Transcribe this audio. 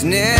was never